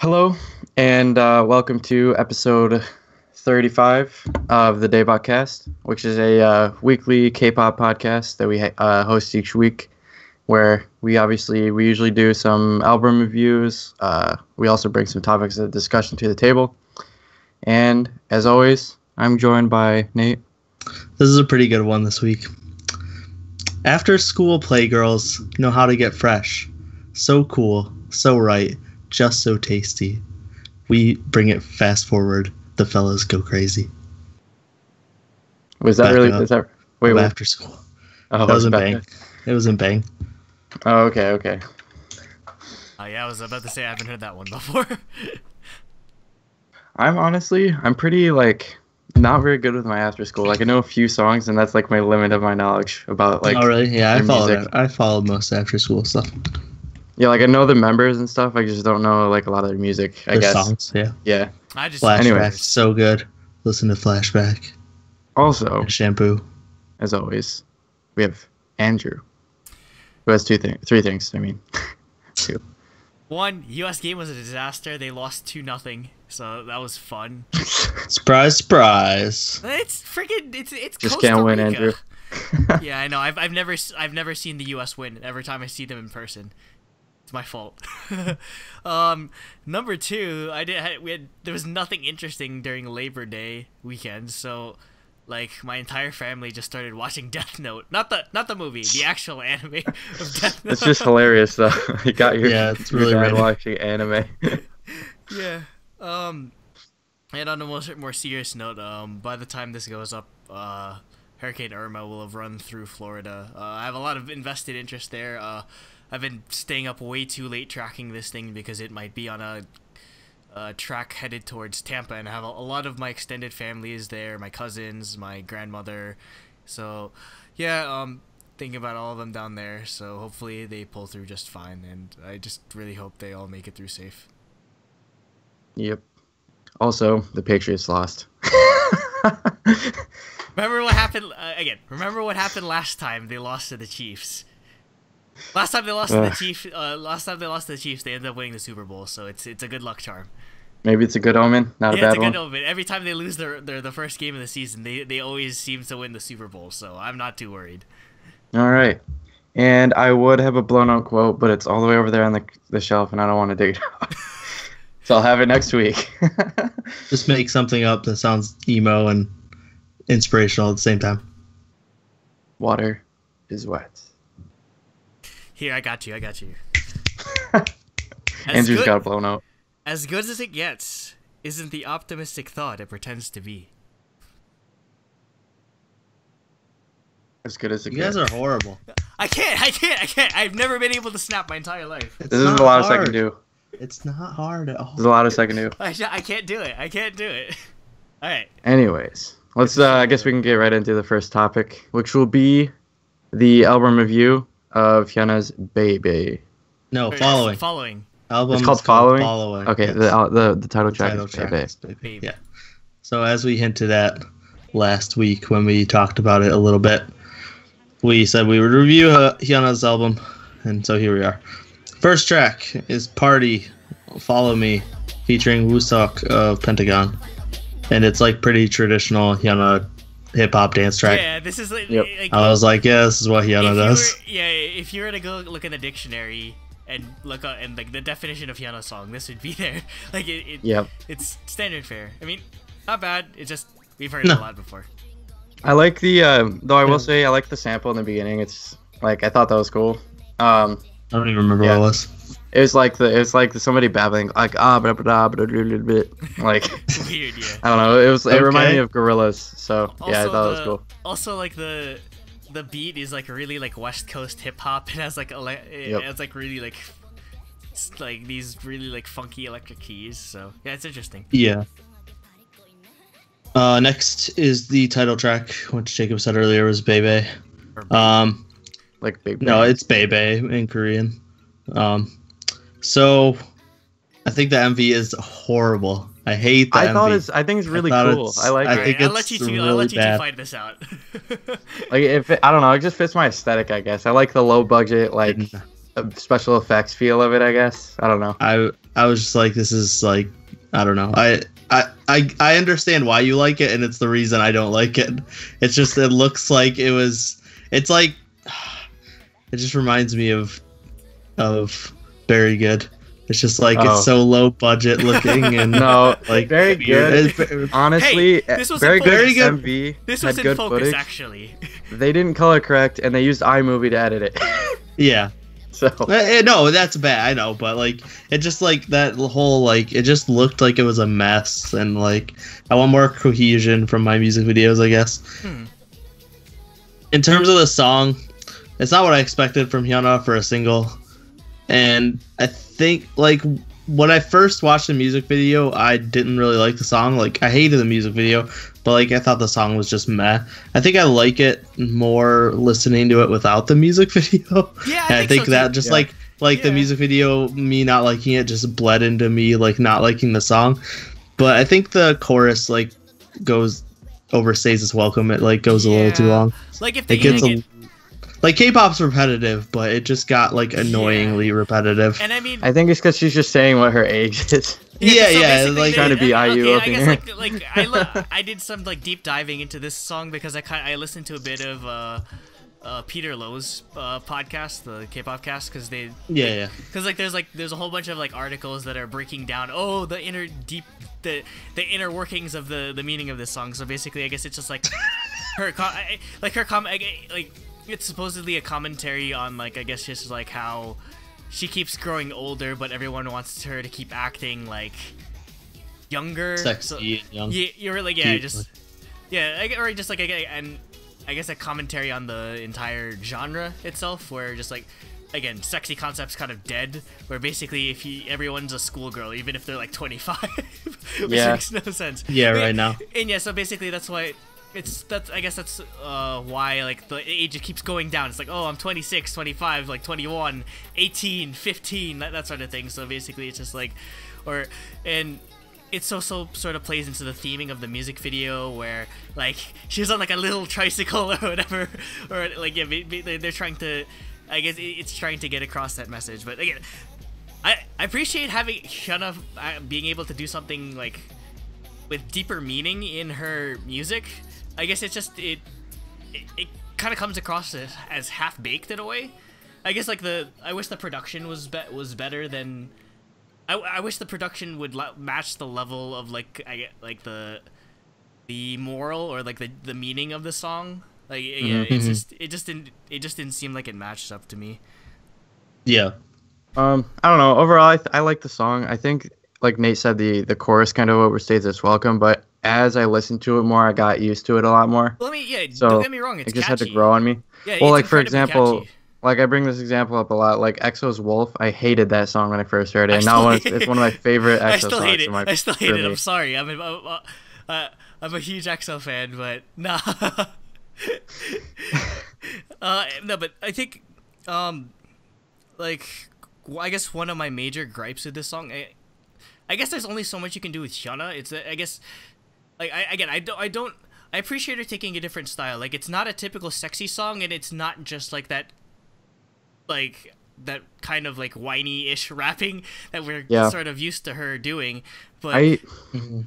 Hello, and uh, welcome to episode 35 of the Daebak Cast, which is a uh, weekly K-pop podcast that we uh, host each week, where we obviously we usually do some album reviews. Uh, we also bring some topics of discussion to the table, and as always, I'm joined by Nate. This is a pretty good one this week. After school playgirls know how to get fresh. So cool, so right, just so tasty. We bring it fast forward. The fellas go crazy. Was that Back really? up. Is that wait? wait after school. oh, that was in Bang. up. It was in Bang. Oh, okay, okay. Oh yeah, I was about to say I haven't heard that one before. I'm honestly, I'm pretty like not very good with my after school. Like I know a few songs, and that's like my limit of my knowledge about like oh really? Yeah, I their followed. music. I followed most after school stuff. Yeah, like I know the members and stuff. I just don't know like a lot of their music. I Their guess. songs. Yeah. Yeah. I just Flashback. Anyway. So good. Listen to Flashback. Also, Shampoo. as always, we have Andrew, who has two things, three things. I mean, two. one U.S. game was a disaster. They lost two nothing, so that was fun. Surprise, surprise. It's freaking it's it's Just Costa can't win, Rica. Andrew. yeah, I know. I've I've never I've never seen the U.S. win. Every time I see them in person, it's my fault. um, number two, I did had, we had there was nothing interesting during Labor Day weekend, so like my entire family just started watching Death Note. Not the not the movie, the actual anime of Death Note. It's just hilarious though. you got your Yeah, it's your really dad random. watching anime. yeah. Um, and on a more more serious note, um, by the time this goes up, uh, Hurricane Irma will have run through Florida. Uh, I have a lot of invested interest there. Uh, I've been staying up way too late tracking this thing because it might be on a, a track headed towards Tampa, and I have a, a lot of my extended family is there, my cousins, my grandmother. So, yeah, um, thinking about all of them down there. So hopefully they pull through just fine, and I just really hope they all make it through safe. yep. Also, the Patriots lost. Remember what happened uh, again? Remember what happened last time they lost to the Chiefs. Last time they lost to the Ugh. Chiefs, uh, last time they lost to the Chiefs, they ended up winning the Super Bowl. So it's it's a good luck charm. Maybe it's a good omen, not yeah, a it's a good one. omen. Every time they lose their, their the first game of the season, they they always seem to win the Super Bowl. So I'm not too worried. All right. And I would have a blown out quote, but it's all the way over there on the, the shelf, and I don't want to dig it out. so I'll have it next week. Just make something up that sounds emo and inspirational at the same time. Water is wet. Here, I got you. I got you. As Andrew's good, got blown out. as good as it gets isn't the optimistic thought it pretends to be. As good as it gets. You guys are horrible. I can't. I can't. I can't. I've never been able to snap my entire life. It's This is not the loudest I can do. It's not hard at all. This is the loudest I can do. I, sh- I can't do it. I can't do it. All right. Anyways, let's. Uh, I guess we can get right into the first topic, which will be the album review of Hyuna's Baby. No, following. Following. Album It's called is Following? Following. Okay, yes. the, uh, the the title The track title is track Baby. is Baby. Baby. Yeah. So as we hinted at last week when we talked about it a little bit, we said we would review uh, Hyuna's album, and so here we are. First track is "Party," "Follow Me," featuring Wooseok of Pentagon, and it's like pretty traditional Hyuna hip hop dance track. Yeah, this is like, Yep. like I was like, yeah, this is what if Hyuna does. were, yeah, if you were to go look in the dictionary and look up and like the definition of Hyuna song, this would be there. Like it, it Yep. it's standard fare. I mean, not bad. It's just we've heard No. it a lot before. I like the. Um, though I will say I like the sample in the beginning. It's like I thought that was cool. Um, I don't even remember Yeah. what it was. It was like the it was like somebody babbling like ah blah, blah, blah, blah, blah, blah, blah. like Weird, yeah. I don't know. It was it reminded me of Gorillaz. So yeah, I Also, thought it was cool. Also, like the the beat is like really like West Coast hip hop. It has like ele- it Yep. has like really like s- like these really like funky electric keys. So yeah, it's interesting. Yeah. Uh, next is the title track, which Jacob said earlier was Bebe. Um, Like big. no, it's Bebe in Korean. Um, so I think the MV is horrible. I hate the I MV. thought it's. I think it's really thought cool. it's- I like I it. Alright, think I'll it's let you two. really I'll let you two bad. fight this out. Like if it, I don't know, it just fits my aesthetic. I guess I like the low budget, like uh, special effects feel of it. I guess I don't know. I I was just like, this is like, I don't know. I I, I I understand why you like it, and it's the reason I don't like it. It's just it looks like it was. It's like it just reminds me of of very good. It's just like Oh. it's so low budget looking and No, like very weird. good. It's- Honestly, Hey, this was very good. focus. Very MV This had was in good focus, footage. actually. They didn't color correct, and they used iMovie to edit it. yeah. so Uh, eh, no, that's bad. I know, but like it just like that whole like it just looked like it was a mess, and like I want more cohesion from my music videos. I guess. Hmm. In terms of the song, it's not what I expected from Hyuna for a single, and I think like when I first watched the music video, I didn't really like the song. Like I hated the music video, but like I thought the song was just meh. I think I like it more listening to it without the music video. Yeah, And I think, so, that too. just Yeah. like like the music video, me not liking it just bled into me like not liking the song. But I think the chorus like goes overstays its welcome. It like goes a little too Yeah. long. like if they It gets a get, like K-pop's repetitive, but it just got like annoyingly repetitive. and I mean, I think it's because she's just saying what her age is. Yeah, so yeah, basically like- Trying to be IU okay, up I guess here. like like I lo- I did some like deep diving into this song because I kind I listened to a bit of uh, uh Peter Lowe's uh, podcast, the K-pop cast, because they yeah, yeah. because like there's like there's a whole bunch of like articles that are breaking down oh the inner deep the the inner workings of the the meaning of this song so basically i guess it's just like her co- I- like her comment I- I- like it's supposedly a commentary on like i guess just like how she keeps growing older but everyone wants her to keep acting like younger so- Sexy and young. yeah, you're like yeah, Cute. just yeah, I, or just like and I guess a commentary on the entire genre itself, where just like again, sexy concepts kind of dead. Where basically, if you everyone's a schoolgirl, even if they're like 25, which Yeah. makes no sense. Yeah, But- right now. And yeah, so basically that's why. It's that's I guess that's uh, why like the age it keeps going down. It's like oh I'm 26, 25, like 21, 18, 15, that, that sort of thing. So basically it's just like or and it's also sort of plays into the theming of the music video where like she's on like a little tricycle or whatever or like yeah they- they- they're trying to i guess it's trying to get across that message but again i, I appreciate having Hyuna uh, being able to do something like with deeper meaning in her music i guess it's just it it, it kind of comes across as, as half baked in a way i guess like the i wish the production was be- was better than I, I wish the production would match the level of like I get like the the moral or like the the meaning of the song. Like yeah, it's just it just didn't it just didn't seem like it matched up to me. Yeah. Um, I don't know. Overall, I, th- I like the song. I think, like Nate said, the the chorus kind of overstays its welcome. But as I listened to it more, I got used to it a lot more. Let me, yeah, So don't get me wrong, it's it just catchy. had to grow on me. Yeah, well, like for example, catchy. like I bring this example up a lot. Like EXO's Wolf, I hated that song when I first heard it. And now it's, it's one of my favorite EXO I still hate it. I still hate it. I'm sorry. I'm a, uh, I'm a huge EXO fan, but nah. uh, no, but I think, um, like, I guess one of my major gripes with this song, I, I guess there's only so much you can do with Hyuna. It's, I guess, like, I again, I don't, I don't, I appreciate her taking a different style. Like, it's not a typical sexy song, and it's not just like that, like that kind of like whiny-ish rapping that we're Yeah. sort of used to her doing. But I Mhm.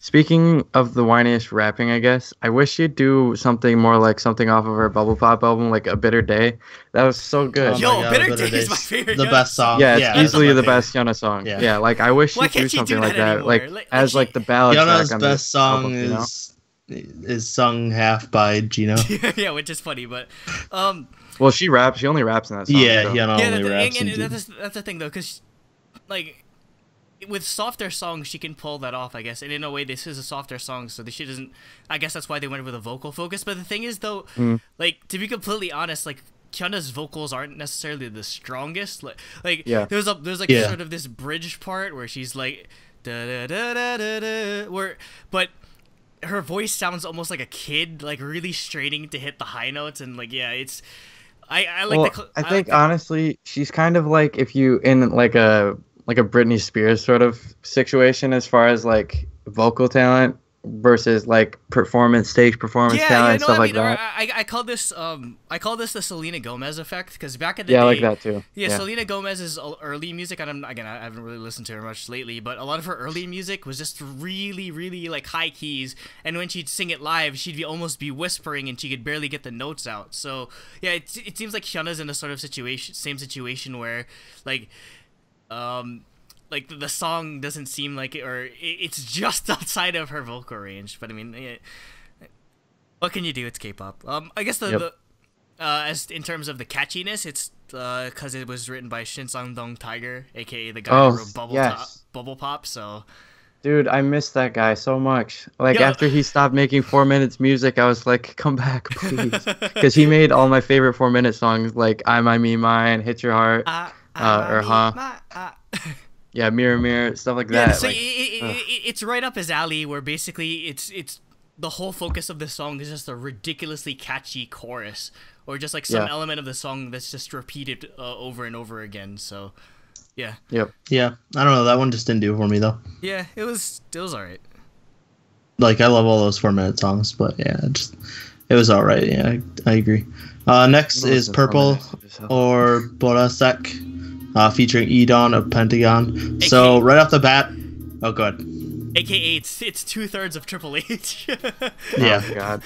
Speaking of the whiniest rapping, I guess I wish she'd do something more like something off of her Bubble Pop album, like a Bitter Day. That was so good. Oh Yo, God, Bitter Better Day is my favorite The Hyuna best song. yeah, it's yeah, easily the favorite. best Hyuna song. Yeah. Yeah, like I wish Why she'd do can't she do something that like that, anymore? like, Like- like as she- like the ballad track Hyuna's on best the song album, you know? is is sung half by G.NA. yeah, which is funny, but um, Well, she raps. She only raps in that song. yeah, so. Hyuna yeah, only the, raps. and, in and that's that's the thing though, because like with softer songs, she can pull that off, I guess. And in a way, this is a softer song, so she doesn't. I guess that's why they went with a vocal focus. But the thing is, though, Mm. like to be completely honest, like. Hyuna's vocals aren't necessarily the strongest. Like, like Yeah. there's a there's like Yeah. sort of this bridge part where she's like, da da da da da da, where, but her voice sounds almost like a kid, like really straining to hit the high notes, and like yeah, it's. I I like well, the. cl- I like think the- honestly, she's kind of like if you in like a like a Britney Spears sort of situation as far as like vocal talent. versus like performance stage performance talent and no, stuff I like mean, or that. I, I call this um I call this the Selena Gomez effect because back in the Yeah, I day, like that too. Yeah, Yeah. Selena Gomez's early music, and I'm, again, I haven't really listened to her much lately, but a lot of her early music was just really, really like high keys, and when she'd sing it live, she'd be almost be whispering, and she could barely get the notes out. So yeah, it, it seems like Hyuna's in a sort of situation, same situation where, like, um, like the, the song doesn't seem like it, or it, it's just outside of her vocal range. But I mean, yeah, what can you do? It's K-pop. Um, I guess the, Yep. the uh, as in terms of the catchiness, it's uh, because it was written by Shinsadong Tiger, aka the guy Oh, who wrote Bubble yes. Top, Bubble Pop. So Dude, I miss that guy so much. Like Yeah. after he stopped making four minutes music, I was like, come back, please, because he made all my favorite four minute songs, like "I, My, Me, Mine," "Hit Your Heart," Ah, Uh, or huh. ma- ah. yeah, "Mirror, Mirror," stuff like Yeah, that. so like, it, it, it, it's right up his alley. Where basically it's it's the whole focus of the song is just a ridiculously catchy chorus, or just like some Yeah. element of the song that's just repeated uh, over and over again. So, yeah, yep. Yeah, I don't know. That one just didn't do it for me though. yeah, it was it was alright. Like I love all those four minute songs, but yeah, it just it was all right. Yeah, I, I agree. Uh, next is listen to four Purple minutes of his- or Borasek, uh, featuring E'Dawn of Pentagon. So right off the bat, oh good. AKA it's it's two thirds of Triple H. yeah, Oh, God.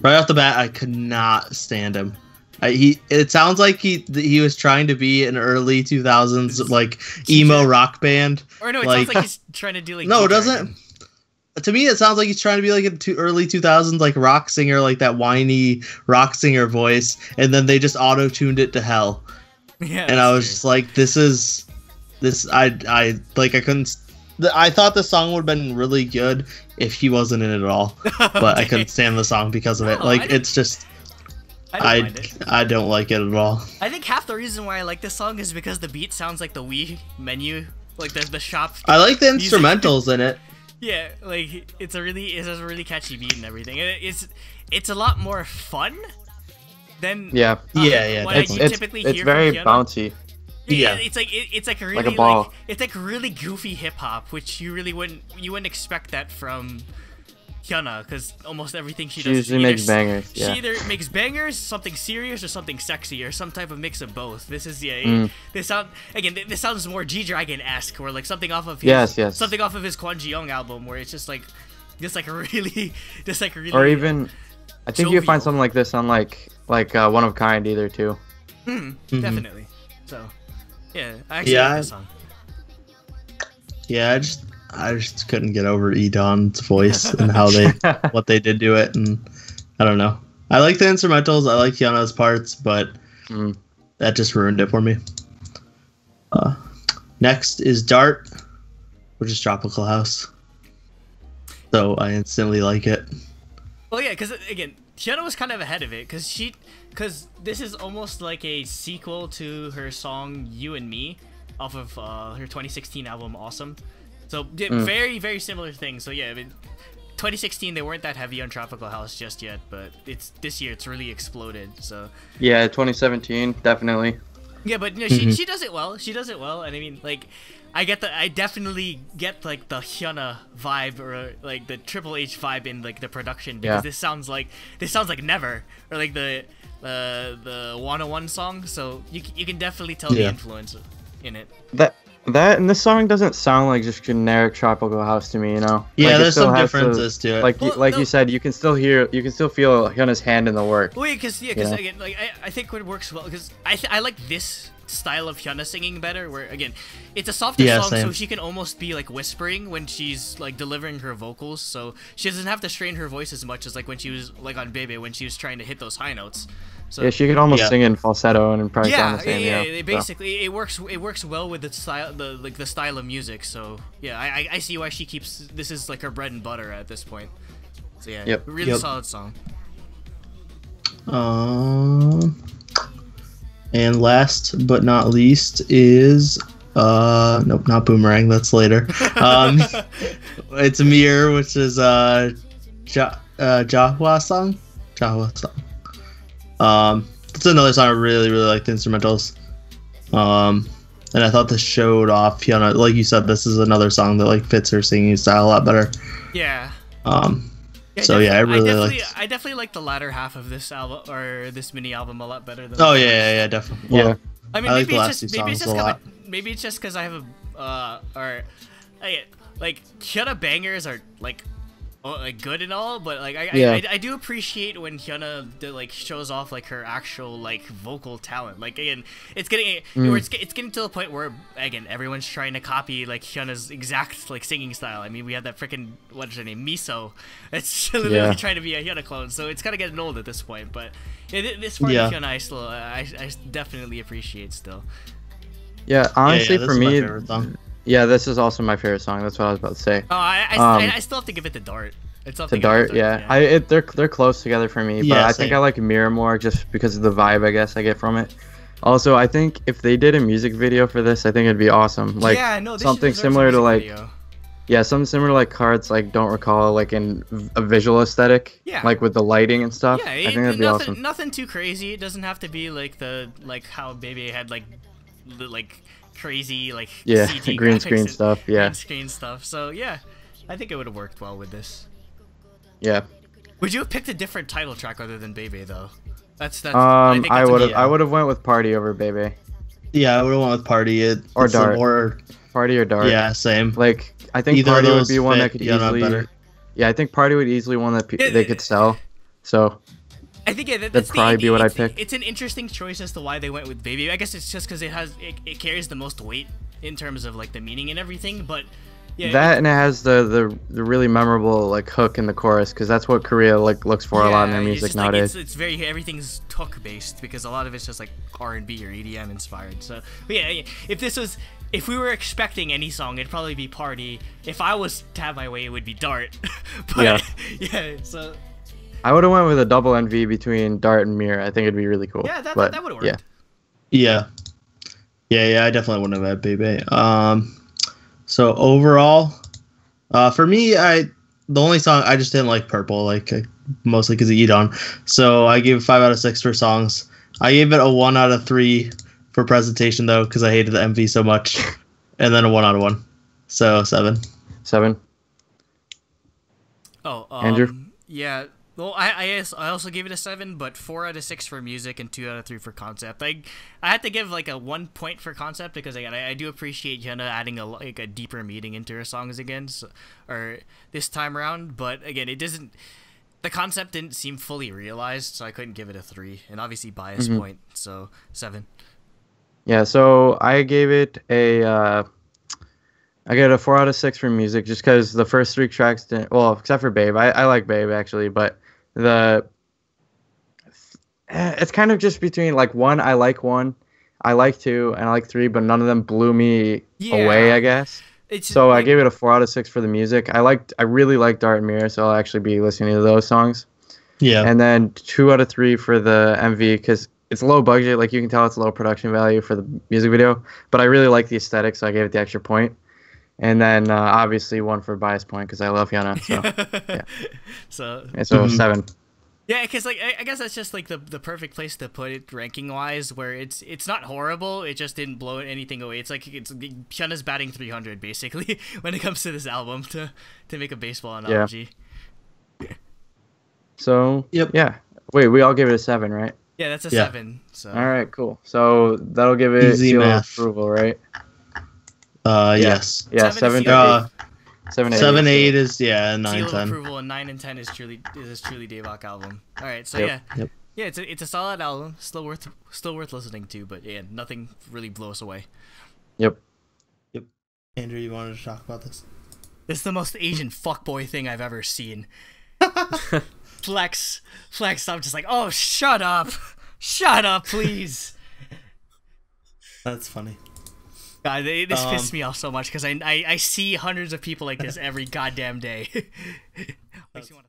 right off the bat, I could not stand him. I, he it sounds like he he was trying to be an early 2000s like emo rock band. or no, it Like- sounds like he's trying to do like No, it doesn't. To me, it sounds like he's trying to be like a two, early 2000s like rock singer, like that whiny rock singer voice, and then they just auto tuned it to hell. Yeah, and I was just like, "This is this." I I like I couldn't. I thought the song would have been really good if he wasn't in it at all, but I couldn't stand the song because of it. Like it's just I, don't I don't like it at all. I think half the reason why I like this song is because the beat sounds like the Wii menu, like the the shop. I like the Music. instrumentals in it. Yeah, like it's a really it's a really catchy beat and everything. It- it's it's a lot more fun than Yeah. uh, Yeah, yeah, what It's you it's typically it's hear very from bouncy. Yeah, Yeah. it's like it, it's like a really a ball. it's like really goofy hip hop, which you really wouldn't you wouldn't expect that from Hyuna because almost everything she She does is usually either makes s- bangers. She either makes bangers, something serious, or something sexy, or some type of mix of both. This is yeah. Mm. This sound again. This sounds more G Dragon esque, or like something off of his, Yes, yes. something off of his Kwon Ji Yong album, where it's just like, just like a really, just like really, Or even, I think you find something like this on like like uh, one of kind either too. Mm, Mhm. definitely. So, yeah, I actually Yeah, like I- this song. Yeah, I just I just couldn't get over E'Dawn's voice and how they what they did to it, and I don't know. I like the instrumentals. I like Hyuna's parts, but Mm. that just ruined it for me. Uh, next is Dart, which is Tropical House. So I instantly like it. Well, yeah, because again, Hyuna was kind of ahead of it, because she, because this is almost like a sequel to her song "You and Me" off of uh, her 2016 album "Awesome." So yeah, Mm. very, very similar thing. So yeah, I mean, 2016 they weren't that heavy on Tropical House just yet, but it's this year it's really exploded. So Yeah, 2017 definitely. Yeah, but you know, she Mhm. she does it well. She does it well, and I mean, like, I get the I definitely get like the Hyuna vibe or like the Triple H vibe in like the production because Yeah. this sounds like this sounds like Never or like the uh, the 101 song. So you you can definitely tell the influence in it. That that and this song doesn't sound like just generic tropical house to me. You know. Yeah, Like, there's some has to- differences to it. like you, Well, like no- you said, you can still hear, you can still feel Hyuna's hand in the work. Wait, because yeah, because Yeah. again, like I, I think what works well because I th- I like this style of Hyuna singing better. Where again, it's a softer Yeah, song, so she can almost be like whispering when she's like delivering her vocals. So she doesn't have to strain her voice as much as like when she was like on Bebe when she was trying to hit those high notes. So Yeah, she could almost Yeah. sing in falsetto and probably sound yeah, the same. yeah, Yeah, yeah, it so. basically it works. It works well with the style, the like the style of music. So yeah, I I, I see why she keeps this is like her bread and butter at this point. So yeah, Yep. really Yep. solid song. Um, and last but not least is uh nope not boomerang that's later. Um, it's a mirror which is uh ja, uh Jahwasang Jahwa song. Um, it's another song I really really like the instrumentals. Um, and I thought this showed off. Like you said, this is another song that like fits her singing style a lot better. Yeah, Um, Yeah, so yeah, I really definitely, liked. I definitely like the latter half of this album or this mini album a lot better than. Oh the yeah, yeah, yeah, definitely. Yeah. Well, I mean, I maybe the it's just maybe it's just a kinda, maybe it's just because I have a uh or I, like Hyuna bangers are like oh, like good and all, but like I, Yeah. I, I I do appreciate when Hyuna like shows off like her actual like vocal talent. Like again, it's getting Mm. it's it's getting to the point where again everyone's trying to copy like Hyuna's exact like singing style. I mean, we have that freaking what is her name, Miso. It's literally Yeah. trying to be a Hyuna clone, so it's kind of getting old at this point. But yeah, this part Yeah. of Hyuna, I still I, I definitely appreciate still. Yeah, honestly, yeah, this for is my me, favorite song. Yeah, this is also my favorite song. That's what I was about to say. Oh, I, I, Um, I, I still have to give it to Dart. It's To Dart, yeah, I it, they're they're close together for me, but Yeah, I think. I like Mirror more just because of the vibe I guess I get from it. Also, I think if they did a music video for this, I think it'd be awesome. Like yeah, no, something deserves a similar to like video. yeah, something similar to like cards like don't recall like in a visual aesthetic, Yeah. like with the lighting and stuff. Yeah, I think that'd be nothing, awesome. nothing too crazy. It doesn't have to be like the like how Baby had like li- like crazy like Yeah, CG green screen stuff. Yeah, green screen stuff. So yeah, I think it would have worked well with this. yeah. Would you have picked a different title track other than Baby though? That's that's. Um, I would have. I would have went with Party over Baby. Yeah, I would have went with Party. It, Or it's a Dart. More, Party or Dart. yeah, same. Like I think Either Party would be one that could Yana easily. Yeah, I think Party would easily one that pe- they could sell. So I think yeah, that, That'd that's the- probably be what I'd pick. It's an interesting choice as to why they went with Baby. I guess it's just because it has it, it carries the most weight in terms of like the meaning and everything. But yeah, that and it has the, the the really memorable like hook in the chorus because that's what Korea like looks for a lot in their music just, like, nowadays. it's, it's very everything's hook based because a lot of it's just like R and B or EDM inspired. So but yeah, yeah, if this was if we were expecting any song, it'd probably be Party. If I was to have my way, it would be Dart. but Yeah. yeah, so I would have went with a double MV between Dart and Mirror. I think it'd be really cool. yeah, that But, that would have Yeah, worked. Yeah. Yeah, yeah, I definitely wouldn't have had BB. Um so overall, uh for me I the only song I just didn't like Purple, like I, mostly because of E'Dawn. So I gave it five out of six for songs. I gave it a one out of three for presentation though, because I hated the MV so much. And then a one out of one. So seven. seven. Oh, um, Andrew? Yeah. Well, I I, I also gave it a seven, but four out of six for music and two out of three for concept. I I had to give like a one point for concept because again I, I do appreciate Hyuna adding a like a deeper meaning into her songs again, so, or this time around. But again, it doesn't. The concept didn't seem fully realized, so I couldn't give it a three, and obviously bias Mhm. point, so seven. Yeah, so I gave it a uh, I get a four out of six for music just because the first three tracks didn't. Well, except for Babe, I, I like Babe actually, but the eh, it's kind of just between like one I like one, I like two, and I like three, but none of them blew me away. I guess. It's So I gave it a four out of six for the music. I liked, I really liked Dart and Mirror, so I'll actually be listening to those songs. Yeah. And then two out of three for the MV because it's low budget. Like you can tell, it's low production value for the music video. But I really like the aesthetic, so I gave it the extra point. And then uh, obviously one for bias point because I love Hyuna. So yeah. so And so Mhm. seven. Yeah, because like I, I guess that's just like the the perfect place to put it ranking wise, where it's it's not horrible. It just didn't blow anything away. It's like it's Hyuna's batting 300 basically when it comes to this album to to make a baseball analogy. Yeah. So Yep. yeah. Wait, we all gave it a seven, right? Yeah, that's a Yeah. seven. So All right, cool. So that'll give it Easy seal math. approval, right? Uh yes. Yeah, Seven seven, is. Uh eight. seven, eight. seven, is eight seal. is yeah, nine, seal of ten. approval, and nine and ten is truly is truly Daebak album. All right, so Yep. yeah, Yep. yeah, it's a, it's a solid album, still worth still worth listening to, but yeah, nothing really blows away. Yep. Yep. Andrew, you wanted to talk about this? It's the most Asian fuckboy thing I've ever seen. Flex, Flex. I'm just like, oh, shut up, shut up, please. That's funny. God, they, this Um, pissed me off so much because I, I I see hundreds of people like this every goddamn day. Makes me wanna-